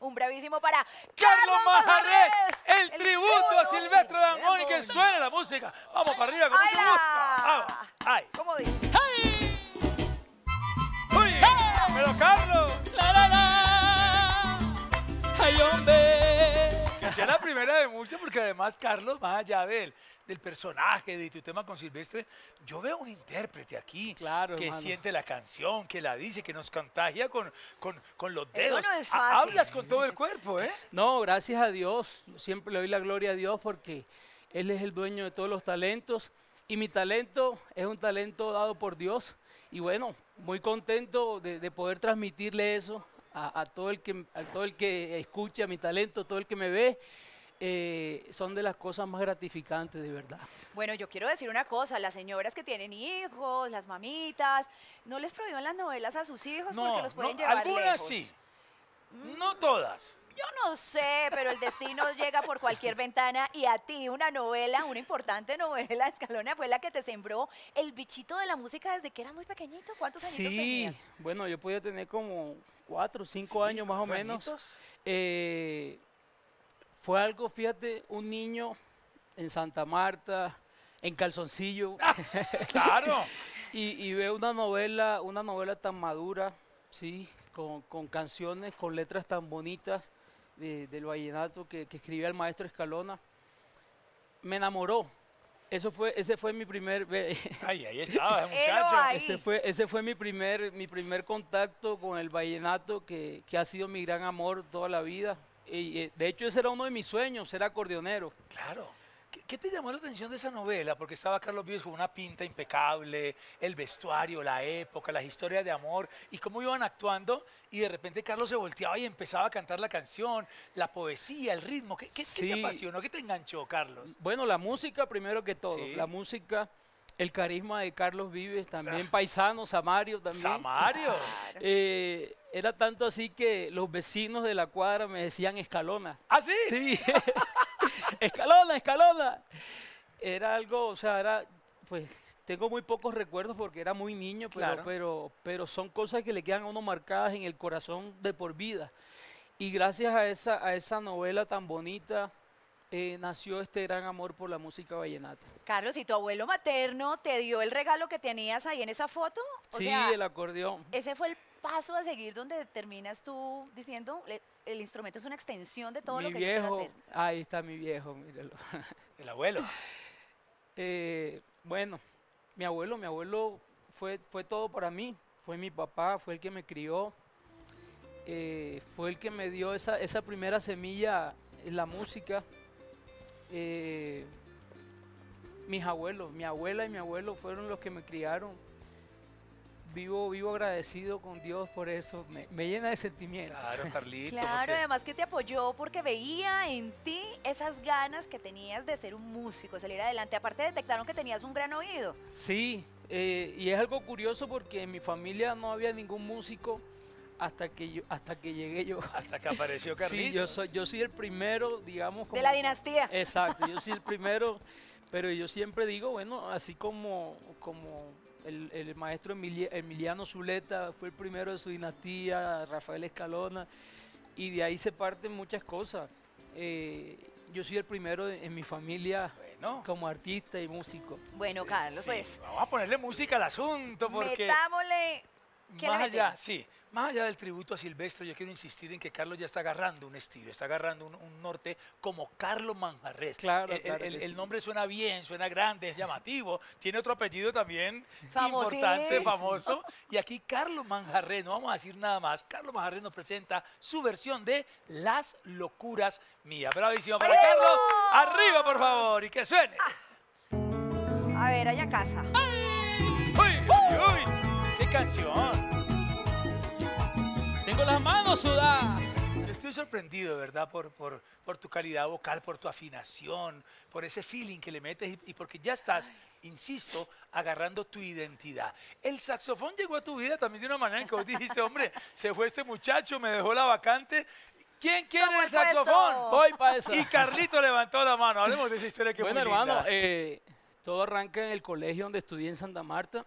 Un bravísimo para Carlos Majarres, el, tributo a Silvestre a Dangoni, que suene la música. Vamos para arriba, con mucho ¡Ay, gusto. Ay. ¿Cómo dice? Uy, pero Carlos, La, la, la. Ay, hombre. Primera de muchas, porque además Carlos, más allá del, del personaje, de tu tema con Silvestre, yo veo un intérprete aquí Claro, que hermano. siente la canción, que la dice, que nos contagia con, con, con los Eso dedos. no es fácil. Hablas con todo el cuerpo, ¿eh? No, gracias a Dios. Siempre le doy la gloria a Dios porque Él es el dueño de todos los talentos. Y mi talento es un talento dado por Dios. Y bueno, muy contento de, de poder transmitirle eso a, a todo el que, a todo el que escucha mi talento, todo el que me ve. Eh, son de las cosas más gratificantes, de verdad. Bueno, yo quiero decir una cosa, las señoras que tienen hijos, las mamitas, no les prohíban las novelas a sus hijos porque los pueden no, llevar algunas lejos. sí, no todas. Yo no sé, pero el destino llega por cualquier ventana y a ti una novela, una importante novela, Escalona, fue la que te sembró el bichito de la música desde que eras muy pequeñito. ¿Cuántos añitos Sí, tenías? bueno, yo podía tener como cuatro o cinco años más o ¿Cuatro menos. Eh, fue algo, fíjate, un niño en Santa Marta, en calzoncillo, Claro. y, y veo una novela, una novela tan madura, sí, con, con canciones, con letras tan bonitas de- del vallenato que, que escribía el maestro Escalona. Me enamoró. Eso fue, ese fue mi primer, ve- Ay, ahí estaba, muchacho. ahí. ese fue, ese fue mi primer, mi primer contacto con el vallenato, que, que ha sido mi gran amor toda la vida. Y, de hecho, ese era uno de mis sueños, ser acordeonero. Claro. ¿Qué, te llamó la atención de esa novela? Porque estaba Carlos Vives con una pinta impecable, el vestuario, la época, las historias de amor y cómo iban actuando. Y de repente Carlos se volteaba y empezaba a cantar la canción, la poesía, el ritmo. ¿Qué, qué- qué te apasionó? ¿Qué te enganchó, Carlos? Bueno, la música primero que todo. Sí. La música, el carisma de Carlos Vives, también paisano, Samario también. Samario. Eh, era tanto así que los vecinos de la cuadra me decían escalona. ¿Ah, sí? Sí, escalona, escalona. Era algo, o sea, era, pues, tengo muy pocos recuerdos porque era muy niño, pero, Claro. pero, pero son cosas que le quedan a uno marcadas en el corazón de por vida. Y gracias a esa, a esa novela tan bonita, eh, nació este gran amor por la música vallenata. Carlos, ¿y tu abuelo materno te dio el regalo que tenías ahí en esa foto? O sí, sea, el acordeón. ese fue el paso a seguir donde terminas tú diciendo, "Le- el instrumento es una extensión de todo mi lo que yo quiero viejo, hacer. ahí está mi viejo, míralo. El abuelo. Eh, bueno, mi abuelo, mi abuelo fue, fue todo para mí. Fue mi papá, fue el que me crió, eh, fue el que me dio esa, esa primera semilla en la música. Eh, mis abuelos, mi abuela y mi abuelo fueron los que me criaron. Vivo, vivo agradecido con Dios por eso. Me, me llena de sentimiento. Claro, Carlito. Claro, porque- además que te apoyó porque veía en ti esas ganas que tenías de ser un músico, salir adelante. Aparte detectaron que tenías un gran oído. Sí, eh, y es algo curioso porque en mi familia no había ningún músico hasta que yo, hasta que llegué yo. Hasta que apareció Carlito. Sí, yo soy, yo soy el primero, digamos. De la dinastía. Exacto, yo soy el primero, pero yo siempre digo, bueno, así como, como el, el maestro Emili- Emiliano Zuleta fue el primero de su dinastía, Rafael Escalona, y de ahí se parten muchas cosas. Eh, yo soy el primero de- en mi familia Bueno. como artista y músico. Bueno, Sí, Carlos, sí, pues Vamos a ponerle música al asunto porque... metámosle. ¿Qué le Más allá, sí, más allá del tributo a Silvestre, yo quiero insistir en que Carlos ya está agarrando un estilo, está agarrando un, un norte como Carlos Manjarres. Claro, el, claro el- nombre suena bien, suena grande, es llamativo, tiene otro apellido también importante, famoso. Y aquí Carlos Manjarres, no vamos a decir nada más, Carlos Manjarres nos presenta su versión de Las locuras mías. Bravísimo para. Carlos, arriba por favor y que suene. A ver, allá casa. ¡Uy, uy, uy! ¡Qué canción! Tengo las manos sudadas. Estoy sorprendido, de verdad, por, por, por tu calidad vocal, por tu afinación, por ese feeling que le metes y, y porque ya estás, insisto, agarrando tu identidad. El saxofón llegó a tu vida también de una manera en que vos dijiste, hombre, se fue este muchacho, me dejó la vacante. ¿Quién quiere el saxofón? Voy para esa. Y Carlito levantó la mano. Hablemos de esa historia que bueno, muy hermano, linda. eh, todo arranca en el colegio donde estudié en Santa Marta.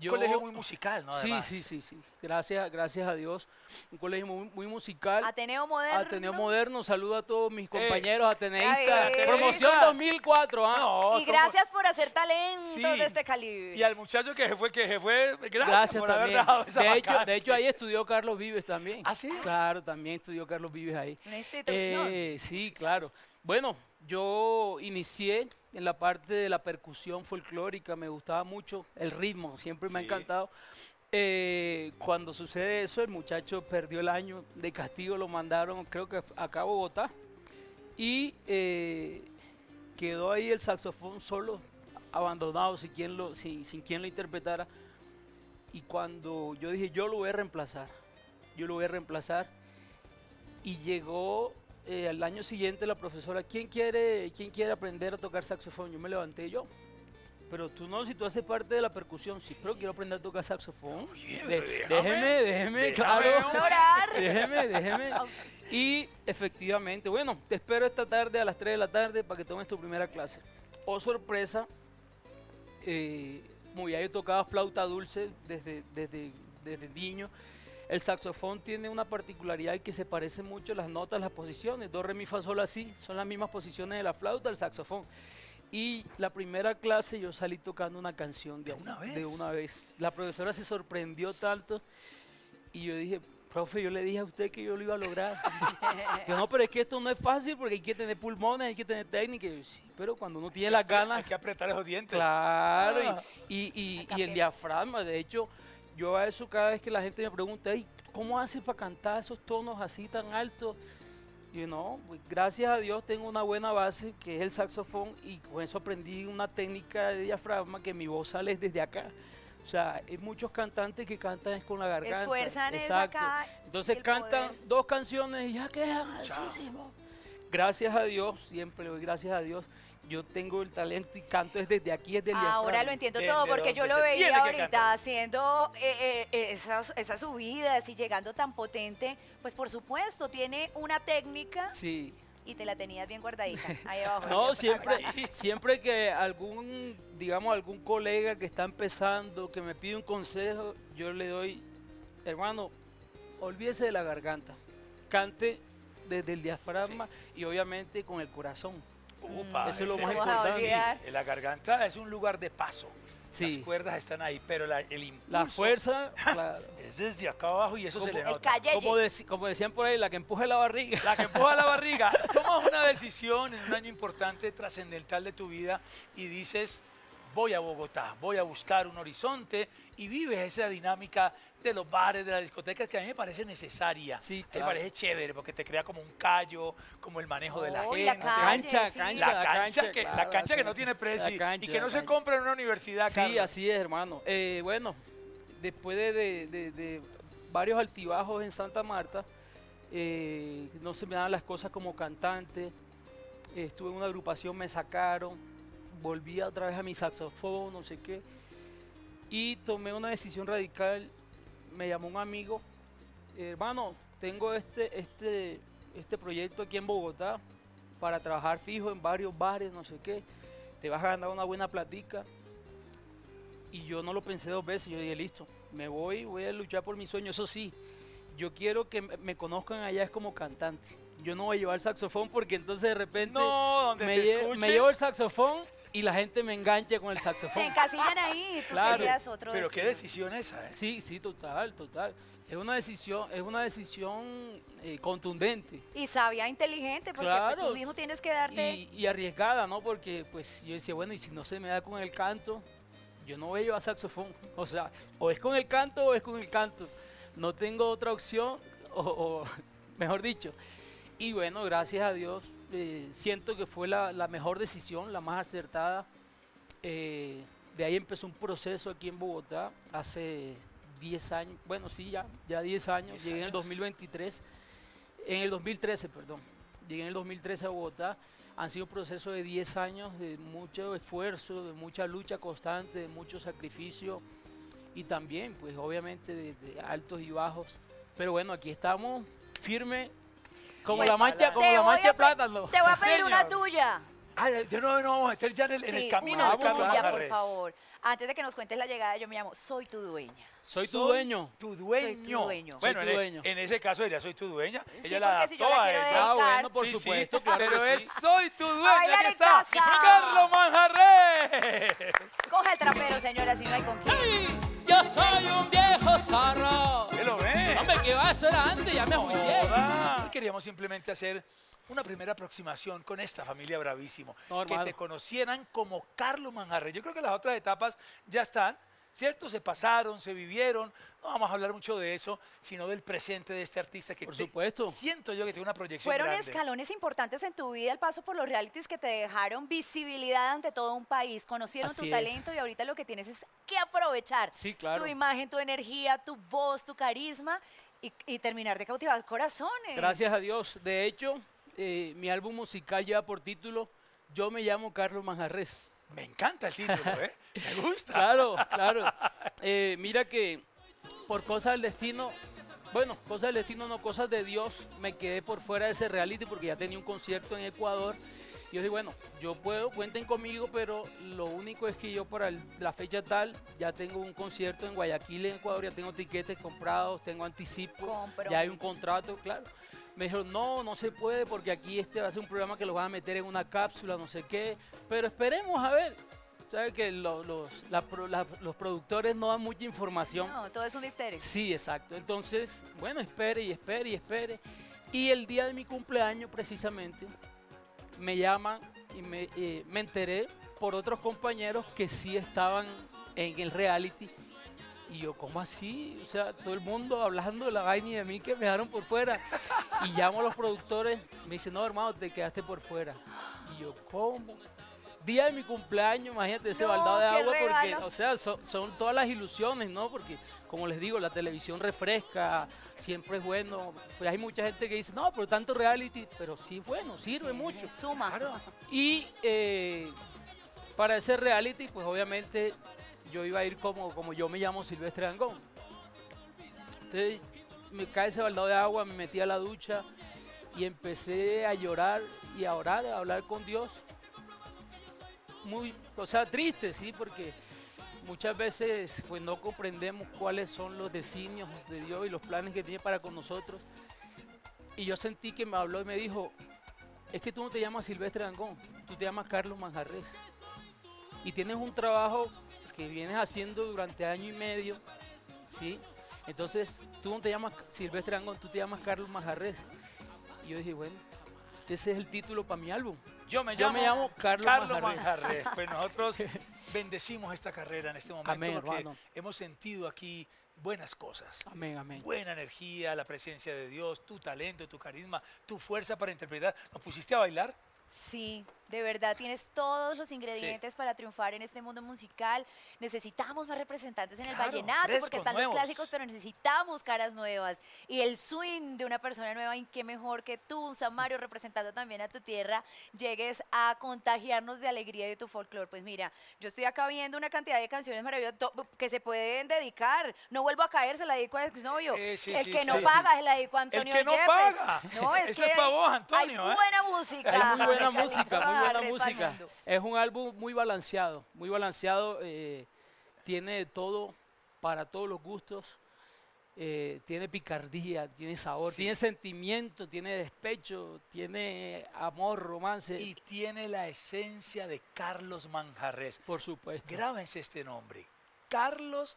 Yo- colegio muy musical, ¿no? Sí, Además. sí, sí, sí. Gracias, gracias a Dios. Un colegio muy, muy musical. Ateneo Moderno. Ateneo Moderno. Saludo a todos mis compañeros ateneístas. Ay, Promoción Ateneístas. 2004, ¿ah? No, Y ¿cómo? gracias por hacer talentos Sí. de este calibre. Y al muchacho que se fue, que se fue, gracias, Gracias por haber dejado esa De hecho, de hecho, ahí estudió Carlos Vives también. ¿Ah, sí? Claro, también estudió Carlos Vives ahí. Una institución. Eh, sí, claro. Bueno, yo inicié en la parte de la percusión folclórica, me gustaba mucho el ritmo, siempre me ha encantado. Eh, cuando sucede eso, el muchacho perdió el año de castigo, lo mandaron, creo que acá a Bogotá, y eh, quedó ahí el saxofón solo, abandonado, sin quien lo, sin, sin quien lo interpretara. Y cuando yo dije, yo lo voy a reemplazar, yo lo voy a reemplazar, y llegó eh, al año siguiente la profesora, ¿quién quiere, ¿quién quiere aprender a tocar saxofón? Yo me levanté yo. Pero tú no, si tú haces parte de la percusión, sí, pero quiero aprender a tocar saxofón. Oye, De- déjame, déjeme, déjeme, déjame, claro. Déjeme, déjeme. Y efectivamente, bueno, te espero esta tarde a las 3 de la tarde para que tomes tu primera clase. Oh, sorpresa, eh, ya yo tocaba flauta dulce desde, desde, desde niño, el saxofón tiene una particularidad que se parece mucho las notas, las posiciones. Do, re, mi, fa, sol, así, son las mismas posiciones de la flauta, el saxofón. Y la primera clase yo salí tocando una canción de, ¿De una De vez? una vez. La profesora se sorprendió tanto y yo dije, profe, yo le dije a usted que yo lo iba a lograr. yo no, pero es que esto no es fácil porque hay que tener pulmones, hay que tener técnica. Y yo, sí, pero cuando uno tiene las Hay ganas, que apretar esos dientes. claro, Ah. y, y- y- Acá y el diafragma, de hecho, yo a eso cada vez que la gente me pregunta, "Ey, ¿cómo haces para cantar esos tonos así tan altos? Y no, pues gracias a Dios tengo una buena base que es el saxofón y con eso aprendí una técnica de diafragma que mi voz sale desde acá. O sea, hay muchos cantantes que cantan es con la garganta. Esfuerzan es Exacto. acá. Entonces cantan poder. dos canciones y ya quedan. Gracias a Dios, siempre le doy gracias a Dios. Yo tengo el talento y canto es desde aquí, es del Ahora diafragma. lo entiendo todo de porque yo lo veía ahorita haciendo eh, eh, eh, esas, esas subidas y llegando tan potente. Pues por supuesto, tiene una técnica Sí. y te la tenías bien guardadita ahí abajo. No, siempre, siempre que algún, digamos, algún colega que está empezando, que me pide un consejo, yo le doy, hermano, olvídese de la garganta, cante desde el diafragma y obviamente con el corazón. Eso es lo más importante. Sí, la garganta es un lugar de paso. Sí. Las cuerdas están ahí, pero la- el impulso La fuerza, claro. es desde acá abajo y eso se le nota. Como, deci- como decían por ahí, la que empuje la barriga. La que empuja la barriga. Tomas una decisión en un año importante, trascendental de tu vida y dices, voy a Bogotá, voy a buscar un horizonte y vives esa dinámica de los bares, de las discotecas que a mí me parece necesaria. Sí, Me claro. parece chévere porque te crea como un callo, como el manejo de la y gente. la Cancha, sí. cancha, La cancha, que, la cancha que no tiene precio y- cancha, y que no se compra en una universidad. Sí, Carlos. así es, hermano. Eh, bueno, después de, de- de- de varios altibajos en Santa Marta, eh, no se me daban las cosas como cantante. eh, estuve en una agrupación, me sacaron, volví otra vez a mi saxofón, no sé qué. Y tomé una decisión radical. Me llamó un amigo, hermano, tengo este, este, este proyecto aquí en Bogotá para trabajar fijo en varios bares, no sé qué. Te vas a ganar una buena platica. Y yo no lo pensé dos veces, yo dije, listo, me voy, voy a luchar por mi sueño. Eso sí, yo quiero que me conozcan allá es como cantante. Yo no voy a llevar saxofón porque entonces de repente No, donde me, te lle- escuchen. me llevo el saxofón y la gente me engancha con el saxofón. Te encasillan ahí y tú Claro. querías otro Pero qué decisión esa, ¿eh? Sí, sí, total, total. Es una decisión, es una decisión eh, contundente Y sabia, inteligente, porque pues, tú mismo tienes que darte... y, y arriesgada, ¿no? Porque pues yo decía, bueno, y si no se me da con el canto, yo no voy a llevar saxofón. O sea, o es con el canto o es con el canto. No tengo otra opción, o, o, mejor dicho. Y bueno, gracias a Dios, eh, siento que fue la, la mejor decisión, la más acertada. Eh, de ahí empezó un proceso aquí en Bogotá hace 10 años, bueno, sí, ya, ya 10 años, 10 llegué en el años. 2023, en el 2013, perdón, llegué en el 2013 a Bogotá, han sido un proceso de 10 años de mucho esfuerzo, de mucha lucha constante, de mucho sacrificio y también, pues obviamente, de, de altos y bajos, pero bueno, aquí estamos firme como Pues, la mancha, como la mancha plátano. Te voy a pedir una tuya. Ah, de nuevo nos vamos a meter ya en el, en el Sí, camino una de Carlos por Manjarres. favor. Antes de que nos cuentes la llegada, yo me llamo Soy tu dueña. Soy tu dueño. Tu dueño. Soy tu dueño. Bueno, Soy tu en, e- dueño. en ese caso diría soy tu dueña. Sí, Ella la si adaptó la ella. Ah, bueno, por Sí, sí, supuesto, claro pero que es soy tu dueña. Aquí está. casa. Carlos Manjarres. Coge el trapero, señora, si no hay con quién. Yo soy un viejo zorro. ¿Qué lo ve? Hombre, ¿qué va? Eso era antes, ya me juicié. Queríamos simplemente hacer una primera aproximación con esta familia Bravísimo. Que te conocieran como Carlos Manjarres. Yo creo que las otras etapas ya están, ¿cierto? Se pasaron, se vivieron. No vamos a hablar mucho de eso, sino del presente de este artista que Por te- supuesto. siento yo que tiene una proyección Fueron grande. escalones importantes en tu vida, el paso por los realities que te dejaron visibilidad ante todo un país. Conocieron tu es. talento y ahorita lo que tienes es que aprovechar Sí, claro. tu imagen, tu energía, tu voz, tu carisma y, y terminar de cautivar corazones. Gracias a Dios. De hecho, eh, mi álbum musical lleva por título Yo me llamo Carlos Manjarres. Me encanta el título, ¿eh? Me gusta. Claro, claro. Eh, mira que por cosas del destino, bueno, cosas del destino, no cosas de Dios, me quedé por fuera de ese reality porque ya tenía un concierto en Ecuador. Yo dije, bueno, yo puedo, cuenten conmigo, pero lo único es que yo para el- la fecha tal ya tengo un concierto en Guayaquil, en Ecuador, ya tengo tiquetes comprados, tengo anticipo, ya hay un contrato, claro. Me dijeron, no, no se puede porque aquí este va a ser un programa que lo van a meter en una cápsula, no sé qué. Pero esperemos a ver. ¿Sabes que lo- los, la la- los productores no dan mucha información? No, todo es un misterio. Sí, exacto. Entonces, bueno, espere y espere y espere. Y el día de mi cumpleaños, precisamente, me llaman y me, me enteré por otros compañeros que sí estaban en el reality. Y yo, ¿cómo así? O sea, todo el mundo hablando de la vaina y de mí que me dejaron por fuera. Y llamo a los productores, me dicen, no, hermano, te quedaste por fuera. Y yo, ¿cómo? Día de mi cumpleaños, imagínate ese No, baldado de agua, porque, o sea, son, son todas las ilusiones, ¿no? Porque, como les digo, la televisión refresca, siempre es bueno. Pues hay mucha gente que dice, no, pero tanto reality, pero sí es bueno, sirve Sí, mucho. Suma. Y eh, para ese reality, pues obviamente yo iba a ir como, como yo me llamo Silvestre Dangón. Entonces me cae ese baldado de agua, me metí a la ducha y empecé a llorar y a orar, a hablar con Dios. Muy, o sea, triste, sí, porque muchas veces pues no comprendemos cuáles son los designios de Dios y los planes que tiene para con nosotros. Y yo sentí que me habló y me dijo, es que tú no te llamas Silvestre Dangón, tú te llamas Carlos Manjarres. Y tienes un trabajo que vienes haciendo durante año y medio, ¿sí? Entonces, tú no te llamas Silvestre Dangón, tú te llamas Carlos Manjarres. Y yo dije, bueno, ese es el título para mi álbum. Yo me Yo llamo, me llamo Carlos Manjarres. Manjarres. Pues nosotros bendecimos esta carrera en este momento Amén, porque hermano. hemos sentido aquí buenas cosas. Amén, amén. Buena energía, la presencia de Dios, tu talento, tu carisma, tu fuerza para interpretar. ¿Nos pusiste a bailar? Sí, de verdad tienes todos los ingredientes para triunfar en este mundo musical. Necesitamos más representantes en el vallenato porque están nuevos. los clásicos, pero necesitamos caras nuevas. Y el swing de una persona nueva, y qué mejor que tú, Samario, representando también a tu tierra, llegues a contagiarnos de alegría y de tu folclore. Pues mira, yo estoy acá viendo una cantidad de canciones maravillosas to- que se pueden dedicar. No vuelvo a caer, se la dedico al exnovio. Eh, sí, el sí, que no sí, paga, se la dedico a El Antonio que no paga. No, es Eso que es pa' vos, Antonio, Hay ¿eh? buena música. Hay muy buena Carlitos música, muy buena música. Es un álbum muy balanceado, muy balanceado. eh, tiene todo para todos los gustos. eh, tiene picardía, tiene sabor, Sí. tiene sentimiento, tiene despecho, tiene amor, romance. Y tiene la esencia de Carlos Manjarres. por supuesto. Grábense este nombre. Carlos Manjarres,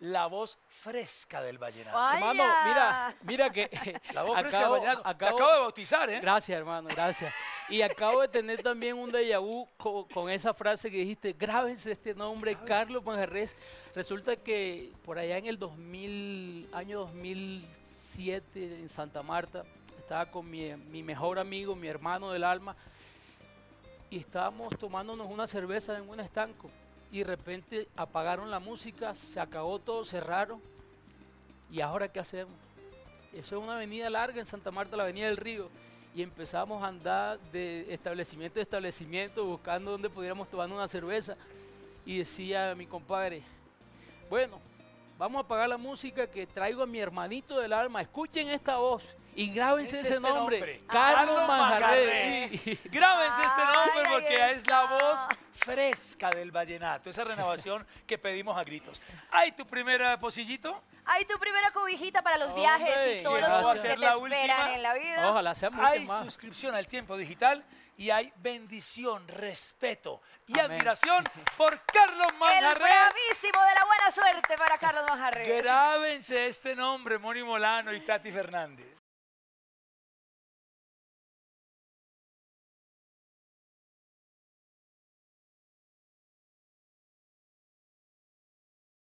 la voz fresca del vallenato. Ay, Hermano, mira, mira que La voz fresca del acabo, vallenato. Te acabo- acabo de bautizar, ¿eh? Gracias, hermano, gracias. Y acabo de tener también un déjà vu con, esa frase que dijiste, grábense este nombre, Grábense. Carlos Manjarres. Resulta que por allá en el 2000, año 2007, en Santa Marta, estaba con mi, mi mejor amigo, mi hermano del alma, y estábamos tomándonos una cerveza en un estanco. Y de repente apagaron la música, se acabó todo, cerraron. ¿Y ahora qué hacemos? Eso es una avenida larga en Santa Marta, la avenida del Río. Y empezamos a andar de establecimiento a establecimiento buscando dónde pudiéramos tomar una cerveza. Y decía mi compadre, bueno, vamos a apagar la música que traigo a mi hermanito del alma. Escuchen esta voz y grábense Es ese este nombre. nombre, Carlos Carlos Manjarres. Manjarres. Sí. Grábense este nombre porque es la voz fresca del vallenato, esa renovación que pedimos a gritos. ¿Hay tu primera pocillito? Hay tu primera cobijita para los viajes Hombre, y todos los tours que Hacer te la esperan última. en la vida. Ojalá sea mucho Hay más. suscripción al tiempo digital y hay bendición, respeto y Amén. admiración por Carlos El Manjarres. bravísimo de la buena suerte para Carlos Manjarres. Grábense este nombre, Moni Molano y Tati Fernández.